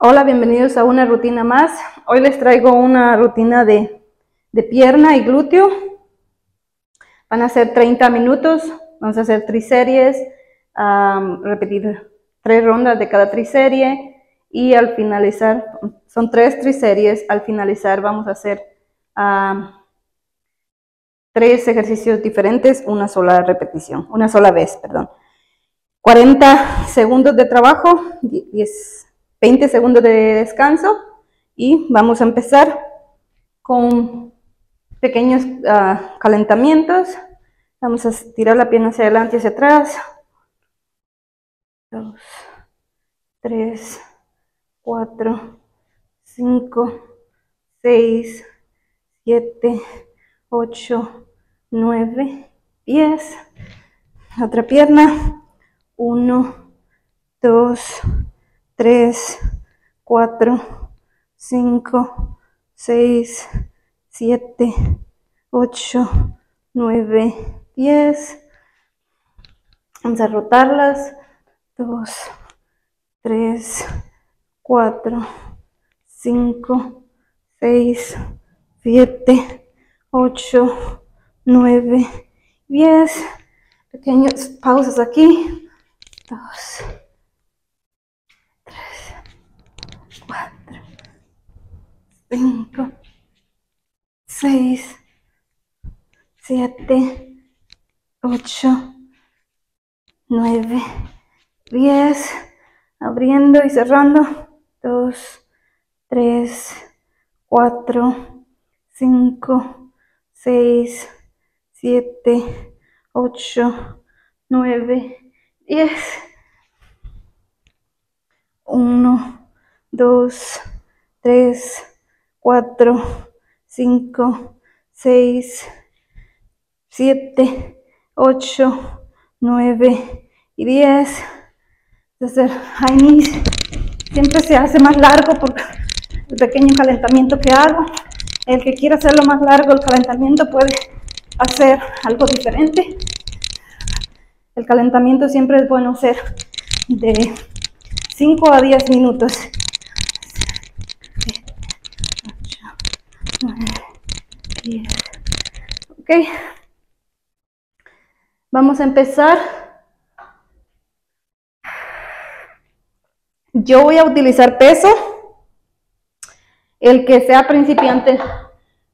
Hola, bienvenidos a una rutina más. Hoy les traigo una rutina de, de pierna y glúteo. Van a ser 30 minutos. Vamos a hacer triseries, um, repetir tres rondas de cada triserie y al finalizar, son tres triseries. Al finalizar vamos a hacer tres ejercicios diferentes, una sola repetición, una sola vez, perdón. 40 segundos de trabajo, 10, 20 segundos de descanso y vamos a empezar con pequeños uh, calentamientos. Vamos a tirar la pierna hacia adelante y hacia atrás. 2, 3, 4, 5, 6, 7, 8, 9, 10. Otra pierna. 1, 2, 3, 4, 5, 6, 7, 8, 9, 10. Vamos a rotarlas. 2, 3, 4, 5, 6, 7, 8, 9, 10. Pequeñas pausas aquí. 2, 3, 4, 5, 6, 7, 8, 9, 10. Abriendo y cerrando. 2, 3, 4, 5, 6, 7, 8, 9, 10. 1, 2, 3, 4, 5, 6, 7, 8, 9 y 10. Entonces, ahí siempre se hace más largo por el pequeño calentamiento que hago. El que quiera hacerlo más largo, el calentamiento puede hacer algo diferente. El calentamiento siempre es bueno hacer de 5 a 10 minutos. 7, 8, 9, 10. Ok. Vamos a empezar. Yo voy a utilizar peso. El que sea principiante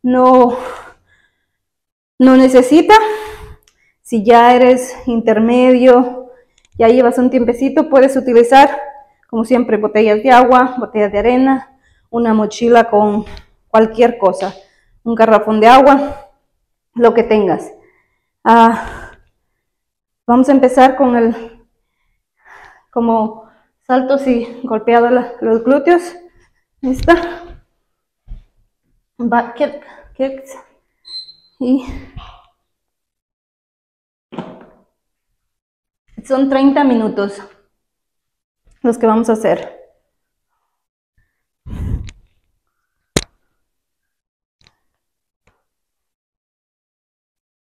no, no necesita. Si ya eres intermedio, ya llevas un tiempecito, puedes utilizar, como siempre, botellas de agua, botellas de arena, una mochila con cualquier cosa, un garrafón de agua, lo que tengas. Ah, vamos a empezar con el, como saltos y golpeados los glúteos. ¿Lista? Back kick, kicks. Y Son 30 minutos los que vamos a hacer.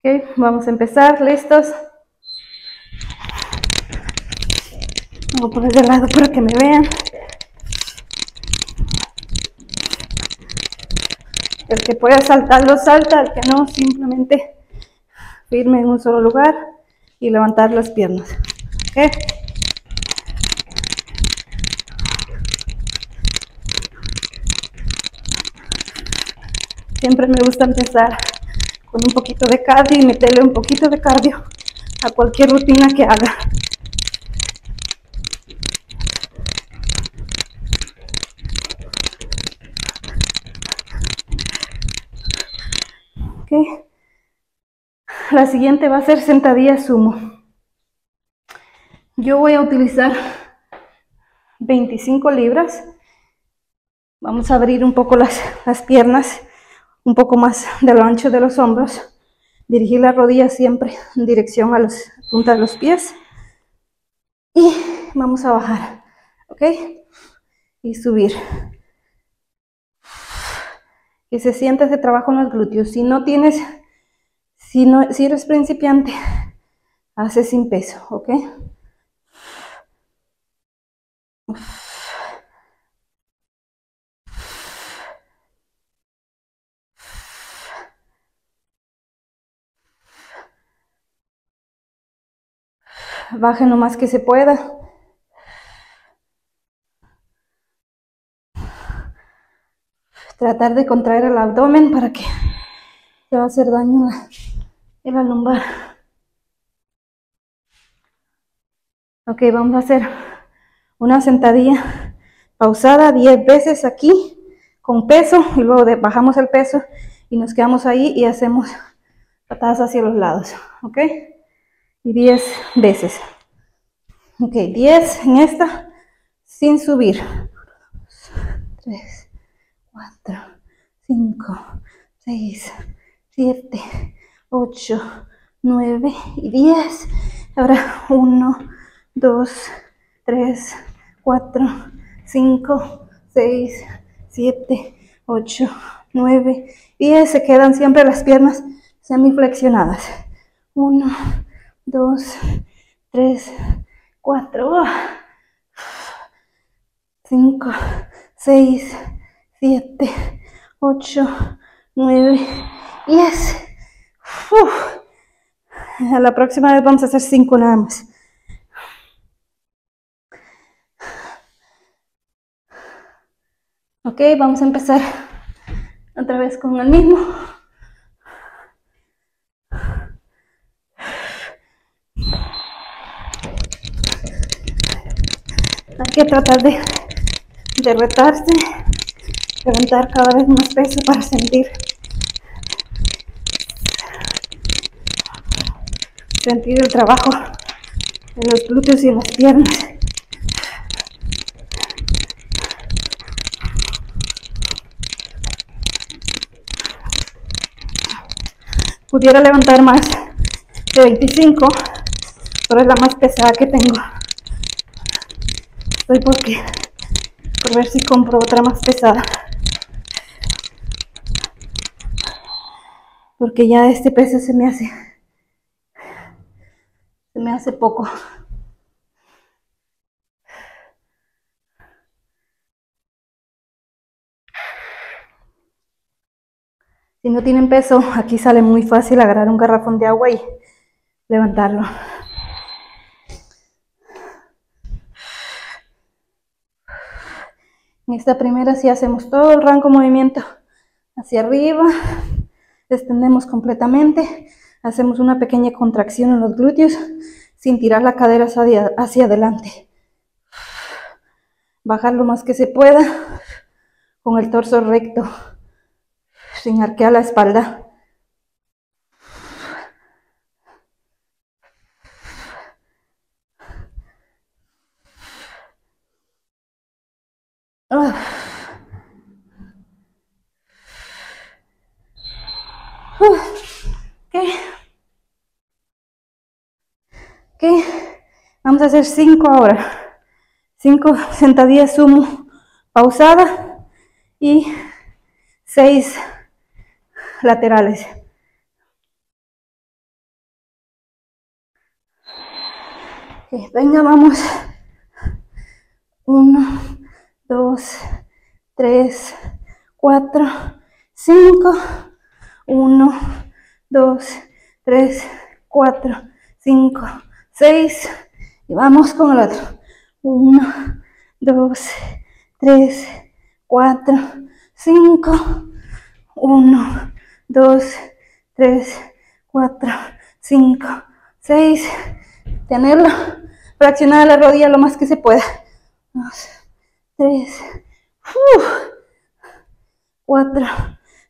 Vamos a empezar, ¿listos? Voy a poner de lado para que me vean. El que pueda saltarlo, salta, el que no, simplemente firme en un solo lugar y levantar las piernas. ¿ok? Siempre me gusta empezar con un poquito de cardio y meterle un poquito de cardio a cualquier rutina que haga. La siguiente va a ser sentadilla sumo. Yo voy a utilizar 25 libras. Vamos a abrir un poco las, las piernas, un poco más de lo ancho de los hombros. Dirigir las rodillas siempre en dirección a las puntas de los pies. Y vamos a bajar, ¿ok? Y subir. Que se sienta ese trabajo en los glúteos. Si no tienes si, no, si eres principiante, hace sin peso, ¿ok? Bajen lo más que se pueda. Tratar de contraer el abdomen para que te va a hacer daño en la lumbar. Ok, vamos a hacer una sentadilla pausada 10 veces aquí con peso y luego bajamos el peso y nos quedamos ahí y hacemos patadas hacia los lados, ¿ok? Y 10 veces. Ok, 10 en esta sin subir. 3, 4, 5, 6, 7, 8, 9 y 10. Ahora 1, 2, 3, 4, 5, 6, 7, 8, 9, 10. Se quedan siempre las piernas semiflexionadas. 1, 2, 3, 4, 5, 6, 7, 8, 9, 10. La próxima vez vamos a hacer 5 nada más. Ok, vamos a empezar otra vez con el mismo. Hay que tratar de, de retarse, levantar cada vez más peso para sentir sentir el trabajo en los glúteos y en las piernas. Pudiera levantar más de 25, pero es la más pesada que tengo. Estoy porque, por ver si compro otra más pesada. Porque ya este peso se me hace, se me hace poco. Si no tienen peso, aquí sale muy fácil agarrar un garrafón de agua y levantarlo. En esta primera sí hacemos todo el rango movimiento hacia arriba, extendemos completamente, hacemos una pequeña contracción en los glúteos sin tirar la cadera hacia, hacia adelante. Bajar lo más que se pueda con el torso recto sin arquear la espalda. Ah. ¿Qué? ¿Qué? Vamos a hacer cinco ahora. Cinco sentadillas sumo pausada y seis laterales. venga, vamos. Uno, dos, tres, cuatro, cinco. Uno, dos, tres, cuatro, cinco, seis. Y vamos con el otro. Uno, dos, tres, cuatro, cinco. Uno, 2, 3, 4, 5, 6. Tenerlo. Fraccionar la rodilla lo más que se pueda. 2, 3, 4,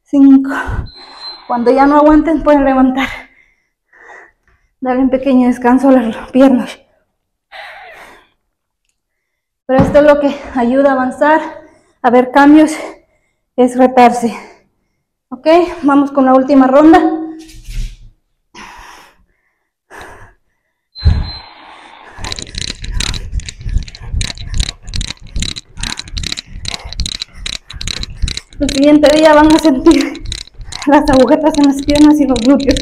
5. Cuando ya no aguanten pueden levantar. Darle un pequeño descanso a las piernas. Pero esto es lo que ayuda a avanzar, a ver cambios, es retarse. Ok, vamos con la última ronda. El siguiente día van a sentir las agujetas en las piernas y los glúteos.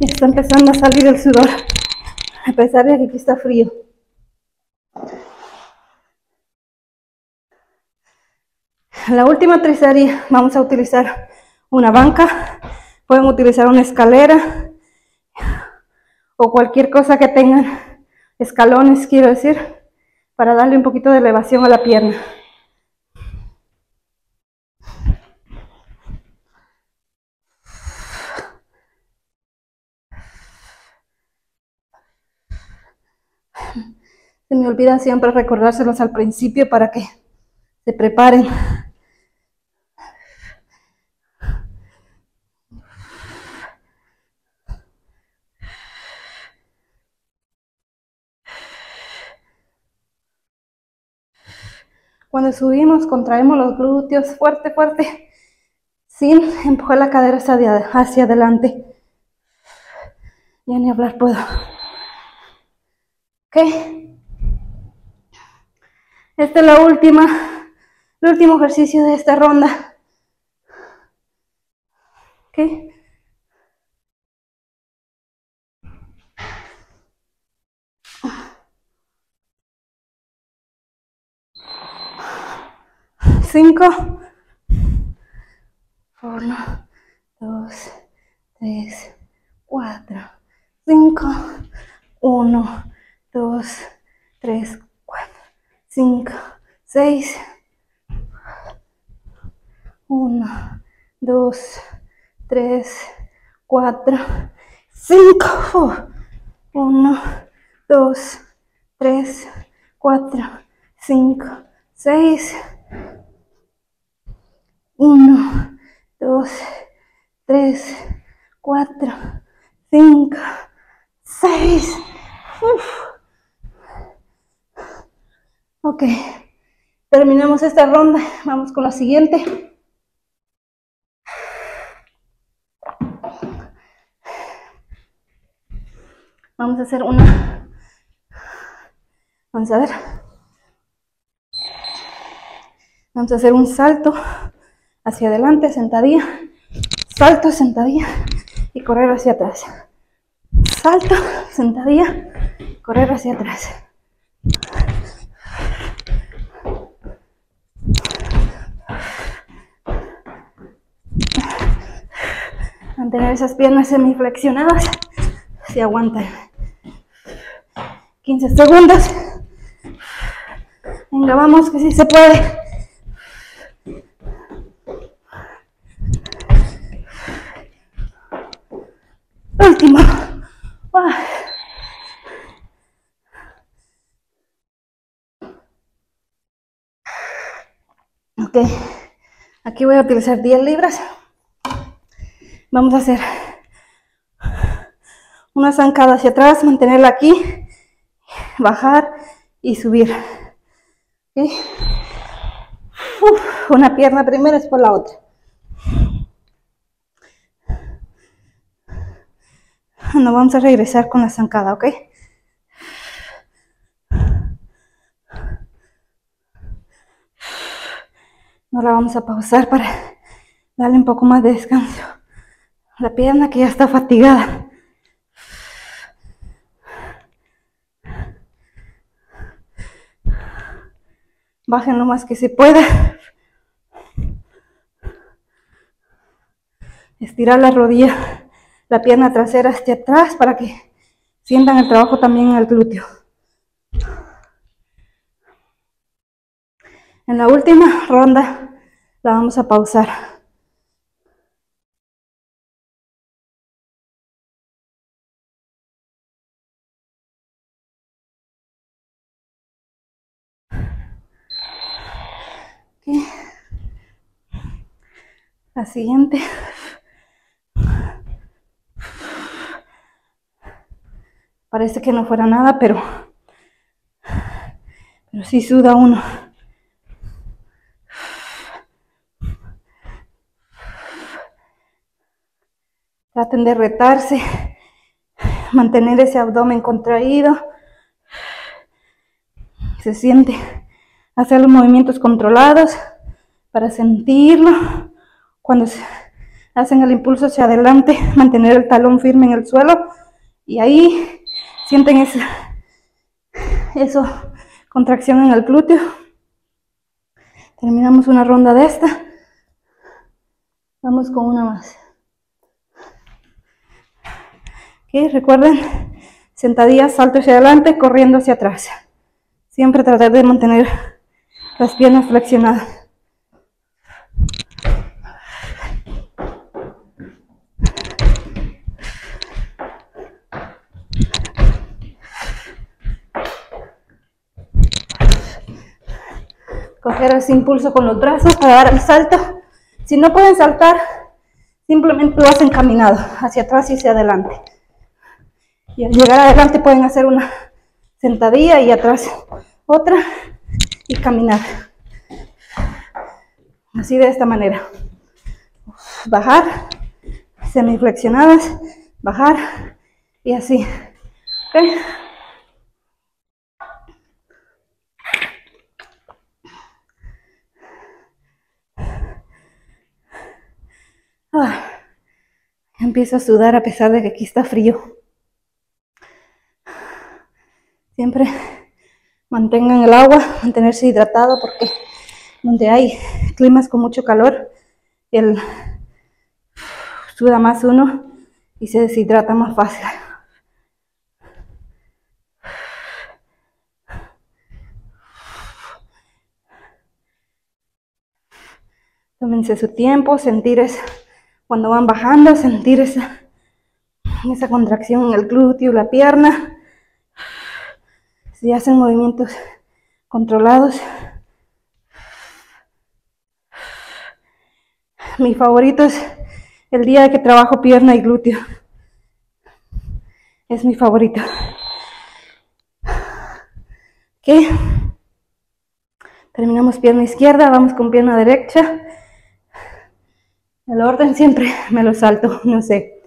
Está empezando a salir el sudor, a pesar de que está frío. la última triserie vamos a utilizar una banca, pueden utilizar una escalera o cualquier cosa que tengan escalones, quiero decir, para darle un poquito de elevación a la pierna. Se me olvida siempre recordárselos al principio para que se preparen. Cuando subimos, contraemos los glúteos fuerte, fuerte, sin empujar la cadera hacia, adelante. Ya ni hablar puedo. Esta es la última, el último ejercicio de esta ronda. Cinco. Uno, dos, tres, cuatro, cinco. Uno, dos, tres, cuatro, cinco, seis. Uno, dos, tres, cuatro, cinco. Uno, dos, tres, cuatro, cinco, seis. Uno, dos, tres, cuatro, cinco, seis. Ok, terminamos esta ronda. Vamos con la siguiente. Vamos a hacer una. Vamos a ver. Vamos a hacer un salto hacia adelante, sentadilla, salto, sentadilla y correr hacia atrás. Salto, sentadilla, correr hacia atrás. Mantener esas piernas semiflexionadas si aguantan. 15 segundos. Venga, vamos, que sí se puede. Último. Ok, aquí voy a utilizar 10 libras. Vamos a hacer una zancada hacia atrás, mantenerla aquí, bajar y subir. una pierna primero, después la otra. No vamos a regresar con la zancada, ¿ok? No la vamos a pausar para darle un poco más de descanso. La pierna que ya está fatigada. Bajen lo más que se pueda. Estirar la rodilla la pierna trasera hacia atrás para que sientan el trabajo también en el glúteo. En la última ronda la vamos a pausar. La siguiente Parece que no fuera nada, pero, pero sí suda uno. Traten de retarse, mantener ese abdomen contraído. Se siente hacer los movimientos controlados, para sentirlo. Cuando hacen el impulso hacia adelante, mantener el talón firme en el suelo y ahí sienten esa, eso, contracción en el glúteo. Terminamos una ronda de esta. Vamos con una más. Ok, recuerden, sentadillas, salto hacia adelante, corriendo hacia atrás. Siempre tratar de mantener las piernas flexionadas. Coger ese impulso con los brazos para dar el salto. Si no pueden saltar, simplemente lo hacen caminado, hacia atrás y hacia adelante. Y al llegar adelante pueden hacer una sentadilla y atrás otra y caminar. Así de esta manera. Bajar, semiflexionadas, bajar y así. Ah, empiezo a sudar a pesar de que aquí está frío. Siempre mantengan el agua, mantenerse hidratado porque donde hay climas con mucho calor, el suda más uno y se deshidrata más fácil. Tómense su tiempo, sentir esa cuando van bajando, sentir esa, esa contracción en el glúteo, la pierna. Si hacen movimientos controlados. Mi favorito es el día que trabajo pierna y glúteo. Es mi favorito. ¿Qué? Terminamos pierna izquierda, vamos con pierna derecha. El orden siempre me lo salto, no sé.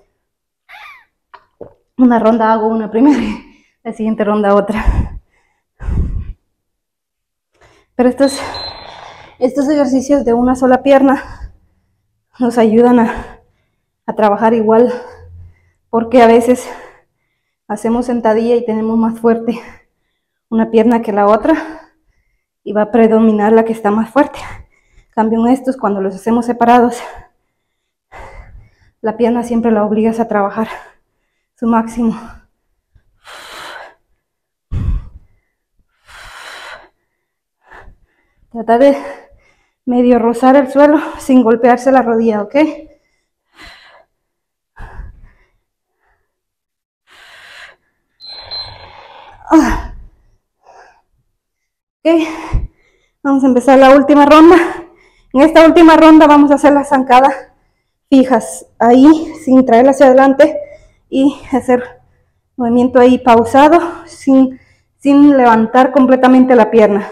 Una ronda hago una primera la siguiente ronda otra. Pero estos, estos ejercicios de una sola pierna nos ayudan a, a trabajar igual porque a veces hacemos sentadilla y tenemos más fuerte una pierna que la otra y va a predominar la que está más fuerte. Cambio en estos cuando los hacemos separados la pierna siempre la obligas a trabajar su máximo. Trata de medio rozar el suelo sin golpearse la rodilla, ¿ok? Ok, vamos a empezar la última ronda. En esta última ronda vamos a hacer la zancada fijas ahí sin traerla hacia adelante y hacer movimiento ahí pausado sin, sin levantar completamente la pierna.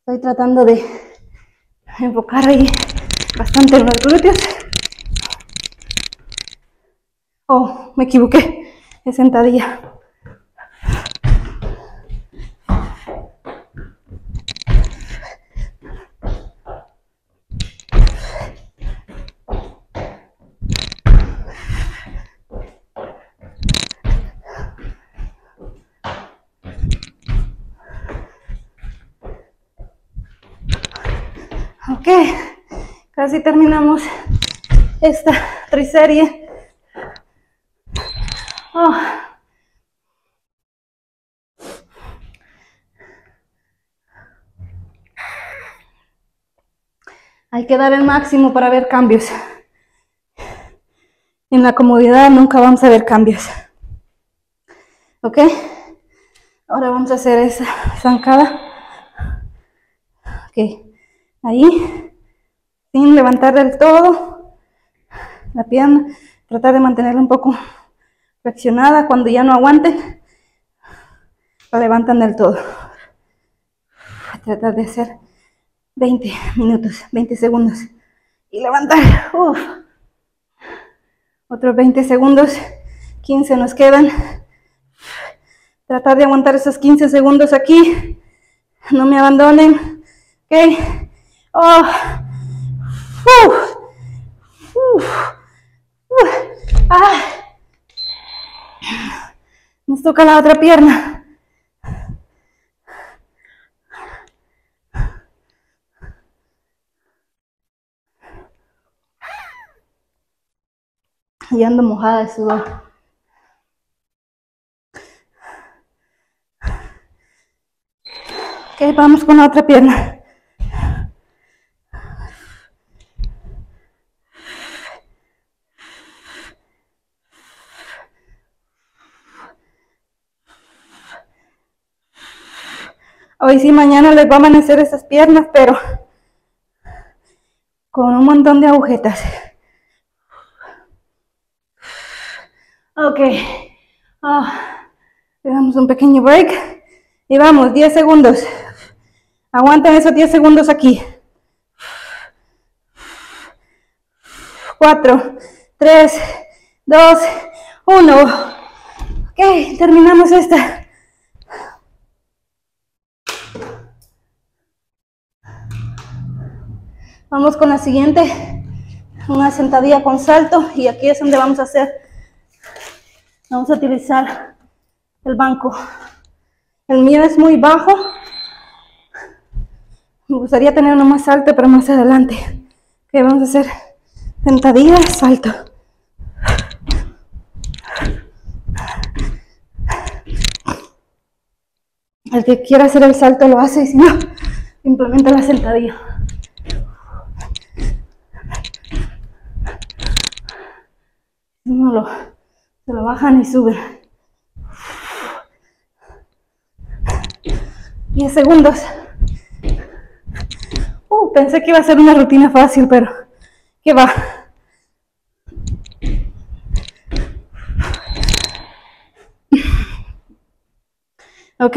Estoy tratando de enfocar ahí bastante en los glúteos. Oh, me equivoqué. Es sentadilla. Ok, casi terminamos esta triserie. Oh. Hay que dar el máximo para ver cambios. En la comodidad nunca vamos a ver cambios. ¿Ok? Ahora vamos a hacer esa zancada. Ok ahí, sin levantar del todo la pierna, tratar de mantenerla un poco flexionada, cuando ya no aguanten, la levantan del todo. Tratar de hacer 20 minutos, 20 segundos y levantar. Otros 20 segundos, 15 nos quedan. Tratar de aguantar esos 15 segundos aquí. No me abandonen. Ok. Oh. Uh. Uh. Ah. Nos toca la otra pierna. Y ando mojada de sudor. Ok, vamos con la otra pierna. Hoy sí, mañana les va a amanecer esas piernas, pero con un montón de agujetas. Ok. Ah, le damos un pequeño break. Y vamos, 10 segundos. Aguanten esos 10 segundos aquí. 4, 3, 2, 1. Ok, terminamos esta. Vamos con la siguiente. Una sentadilla con salto. Y aquí es donde vamos a hacer. Vamos a utilizar el banco. El mío es muy bajo. Me gustaría tener uno más alto, pero más adelante. Ok, vamos a hacer sentadilla, salto. El que quiera hacer el salto lo hace y si no, implementa la sentadilla. No lo, se lo bajan y suben. 10 segundos. Uh, pensé que iba a ser una rutina fácil, pero ¿qué va? ¿Ok?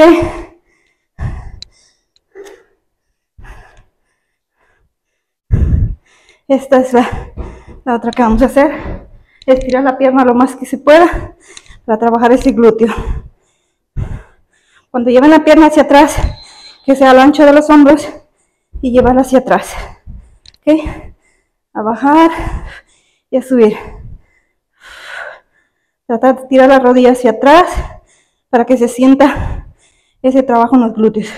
Esta es la, la otra que vamos a hacer. Estirar la pierna lo más que se pueda para trabajar ese glúteo. Cuando lleven la pierna hacia atrás, que sea al ancho de los hombros y llevarla hacia atrás. ¿Ok? A bajar y a subir. Tratar de tirar la rodilla hacia atrás para que se sienta ese trabajo en los glúteos.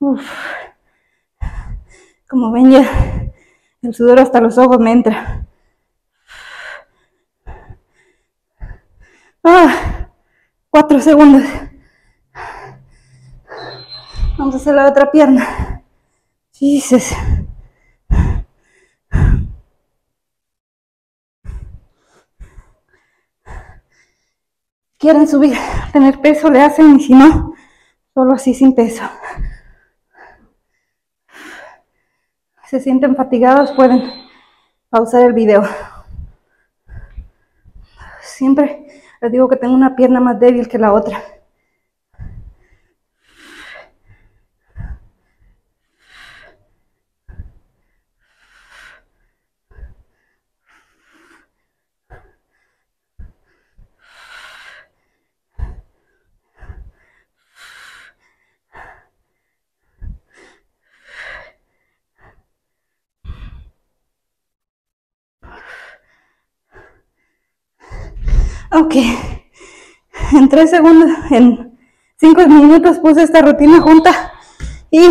Uf. Como ven ya, el sudor hasta los ojos me entra. Ah, cuatro segundos. Vamos a hacer la otra pierna. Jesus. Quieren subir, tener peso, le hacen y si no, solo así sin peso. Se sienten fatigados, pueden pausar el video. Siempre les digo que tengo una pierna más débil que la otra. Ok. En tres segundos, en cinco minutos puse esta rutina junta y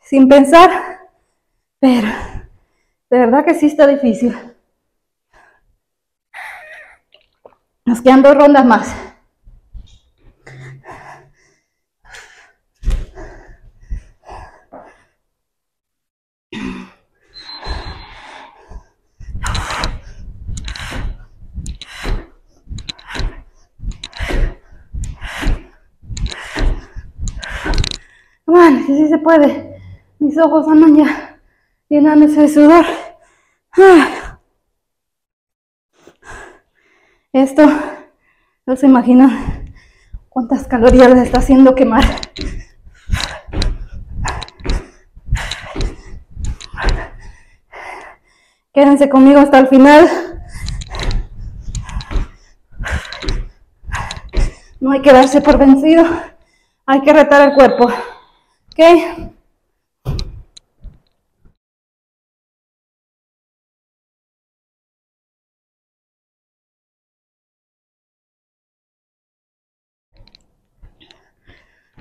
sin pensar, pero de verdad que sí está difícil. Nos quedan dos rondas más. Bueno, que sí se puede. Mis ojos andan ya llenándose de sudor. Ah. Esto, no se imaginan cuántas calorías les está haciendo quemar. Quédense conmigo hasta el final. No hay que darse por vencido. Hay que retar el cuerpo. ¿Ok?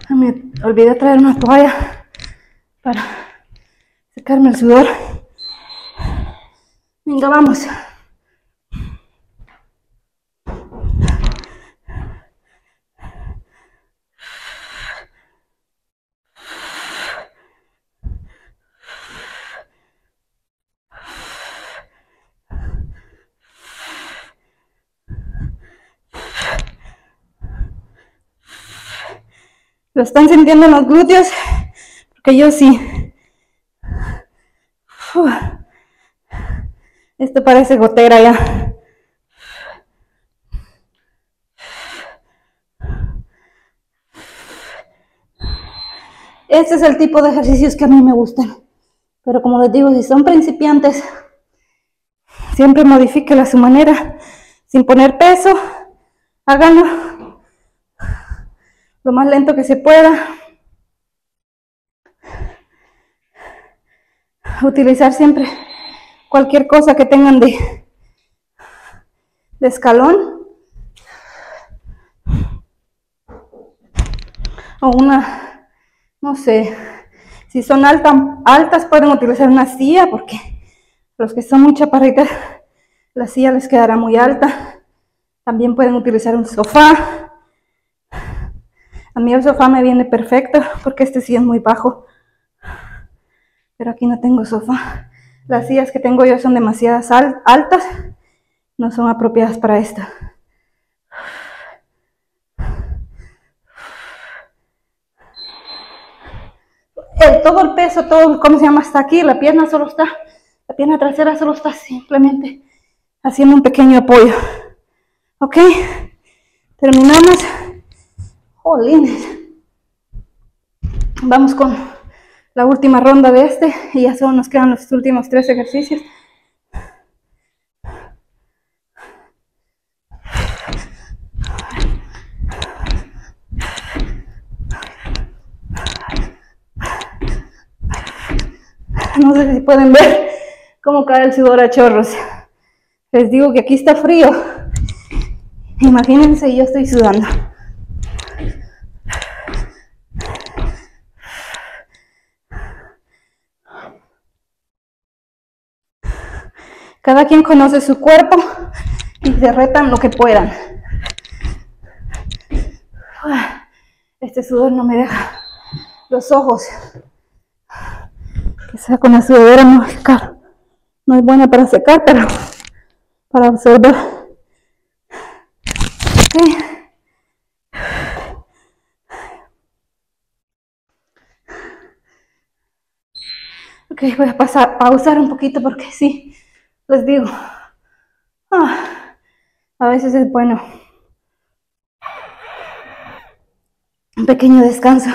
Me olvidé traer una toalla para secarme el sudor. Venga, vamos. ¿Lo están sintiendo en los glúteos? Porque yo sí. Esto parece gotera ya. Este es el tipo de ejercicios que a mí me gustan. Pero como les digo, si son principiantes, siempre modifíquelo a su manera, sin poner peso, háganlo lo más lento que se pueda. Utilizar siempre cualquier cosa que tengan de, escalón. O una, no sé, si son altas pueden utilizar una silla porque los que son muy chaparritas, la silla les quedará muy alta. También pueden utilizar un sofá a mí el sofá me viene perfecto porque este sí es muy bajo. Pero aquí no tengo sofá. Las sillas que tengo yo son demasiadas altas. No son apropiadas para esto. todo el peso, todo, ¿cómo se llama? Está aquí. La pierna solo está, la pierna trasera solo está simplemente haciendo un pequeño apoyo. ¿Ok? Terminamos. Jolines. Vamos con la última ronda de este y ya solo nos quedan los últimos tres ejercicios. No sé si pueden ver cómo cae el sudor a chorros. Les digo que aquí está frío. Imagínense, yo estoy sudando. Cada quien conoce su cuerpo y se retan lo que puedan. Este sudor no me deja los ojos. Quizá con la sudadera no secar. No es buena para secar, pero para absorber. Ok, voy a pasar, pausar un poquito porque sí, les digo, ah, a veces es bueno un pequeño descanso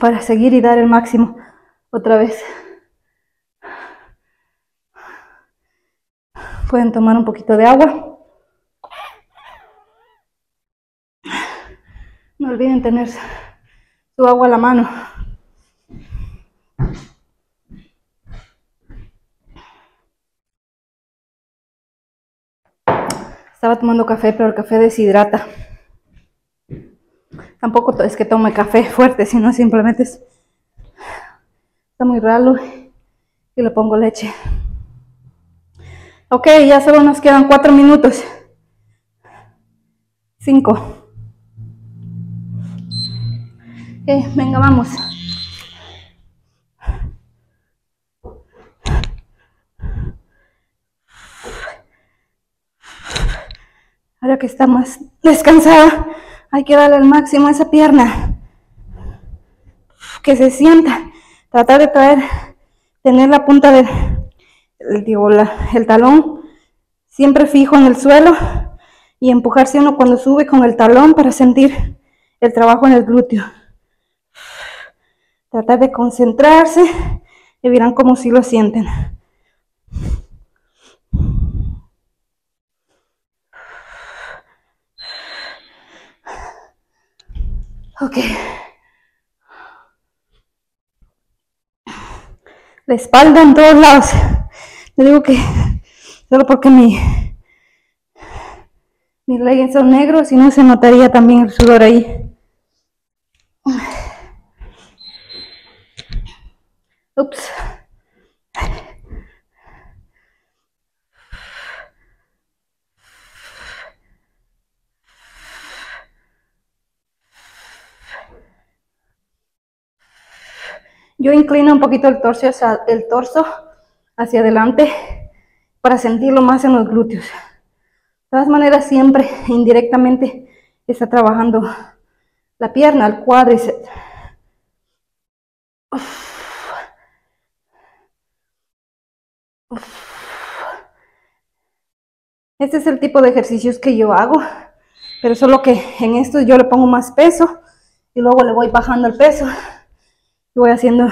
para seguir y dar el máximo otra vez. Pueden tomar un poquito de agua. No olviden tener su agua a la mano. Estaba tomando café, pero el café deshidrata. Tampoco es que tome café fuerte, sino simplemente es, está muy raro y le pongo leche. Ok, ya solo nos quedan cuatro minutos. Cinco. Ok, venga, vamos. Ahora que está más descansada, hay que darle al máximo a esa pierna. Que se sienta. Tratar de traer, tener la punta del, digo, el talón siempre fijo en el suelo y empujarse uno cuando sube con el talón para sentir el trabajo en el glúteo. Tratar de concentrarse y verán cómo si lo sienten. Ok. La espalda en todos lados. Te digo que solo porque mi, mis leggings son negros y no se notaría también el sudor ahí. Ups. Yo inclino un poquito el torso hacia, el torso hacia adelante para sentirlo más en los glúteos. De todas maneras, siempre indirectamente está trabajando la pierna, el cuádriceps. Este es el tipo de ejercicios que yo hago, pero solo que en esto yo le pongo más peso y luego le voy bajando el peso voy haciendo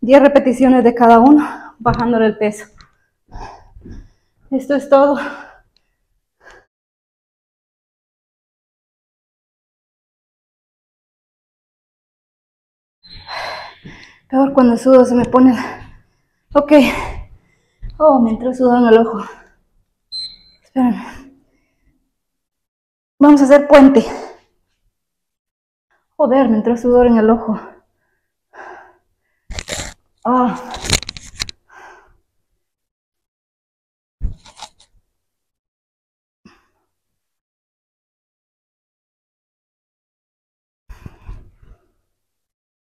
10 repeticiones de cada uno, bajándole el peso. Esto es todo. Peor cuando sudo se me pone... Ok. Oh, me entró sudor en el ojo. Esperen. Vamos a hacer puente. Joder, me entró sudor en el ojo. Ah.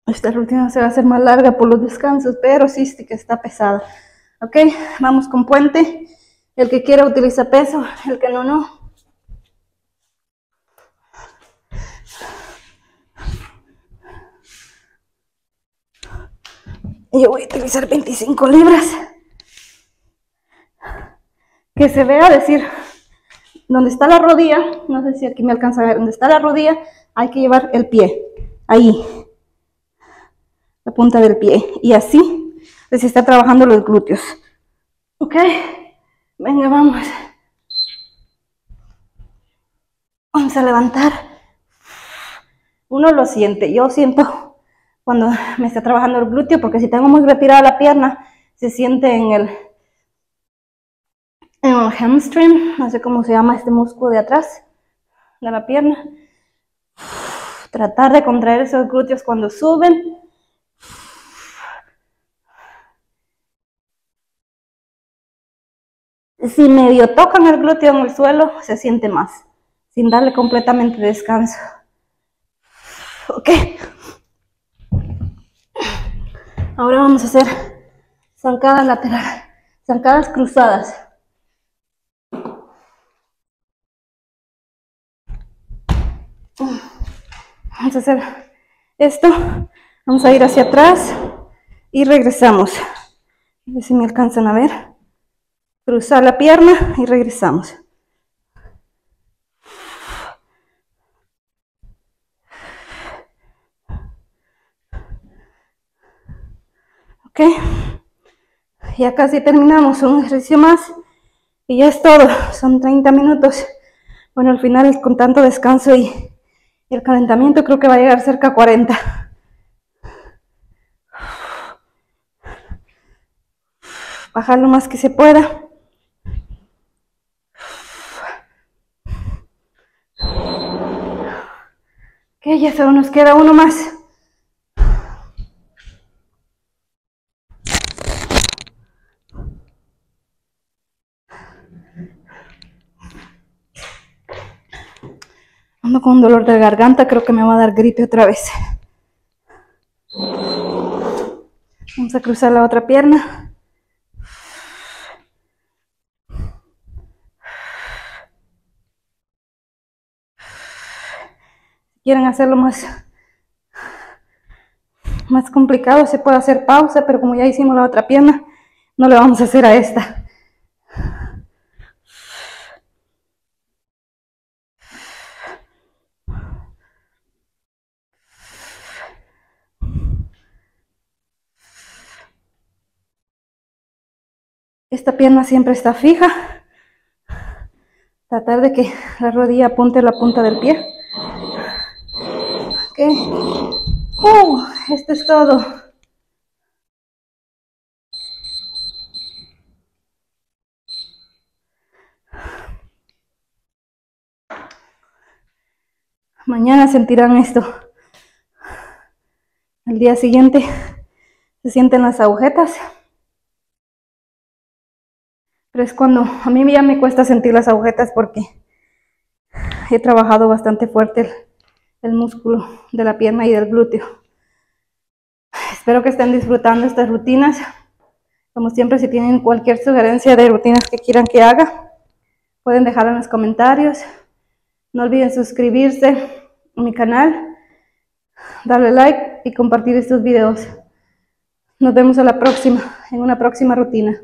Esta rutina se va a hacer más larga por los descansos, pero sí, que está pesada. Ok, vamos con puente. El que quiera utiliza peso, el que no, no. Yo voy a utilizar 25 libras. Que se vea decir, donde está la rodilla, no sé si aquí me alcanza a ver, donde está la rodilla, hay que llevar el pie, ahí, la punta del pie. Y así se está trabajando los glúteos. ¿Ok? Venga, vamos. Vamos a levantar. Uno lo siente, yo siento cuando me está trabajando el glúteo, porque si tengo muy retirada la pierna, se siente en el, en el hamstring, no sé cómo se llama este músculo de atrás de la pierna. Tratar de contraer esos glúteos cuando suben. Si medio tocan el glúteo en el suelo, se siente más, sin darle completamente descanso. Ok. Ahora vamos a hacer zancadas laterales, zancadas cruzadas. Vamos a hacer esto. Vamos a ir hacia atrás y regresamos. A ver si me alcanzan a ver. Cruzar la pierna y regresamos. Ok, ya casi terminamos, un ejercicio más y ya es todo, son 30 minutos. Bueno, al final con tanto descanso y, el calentamiento creo que va a llegar cerca a 40. Bajar lo más que se pueda. Ok, ya solo nos queda uno más. Con un dolor de garganta, creo que me va a dar gripe otra vez. Vamos a cruzar la otra pierna. Quieren hacerlo más, más complicado, se puede hacer pausa, pero como ya hicimos la otra pierna, no le vamos a hacer a esta. Esta pierna siempre está fija. Tratar de que la rodilla apunte la punta del pie. Ok. Uh, esto es todo. Mañana sentirán esto. Al día siguiente se sienten las agujetas. Pero es cuando a mí ya me cuesta sentir las agujetas porque he trabajado bastante fuerte el, músculo de la pierna y del glúteo. Espero que estén disfrutando estas rutinas. Como siempre, si tienen cualquier sugerencia de rutinas que quieran que haga, pueden dejarlo en los comentarios. No olviden suscribirse a mi canal, darle like y compartir estos videos. Nos vemos a la próxima, en una próxima rutina.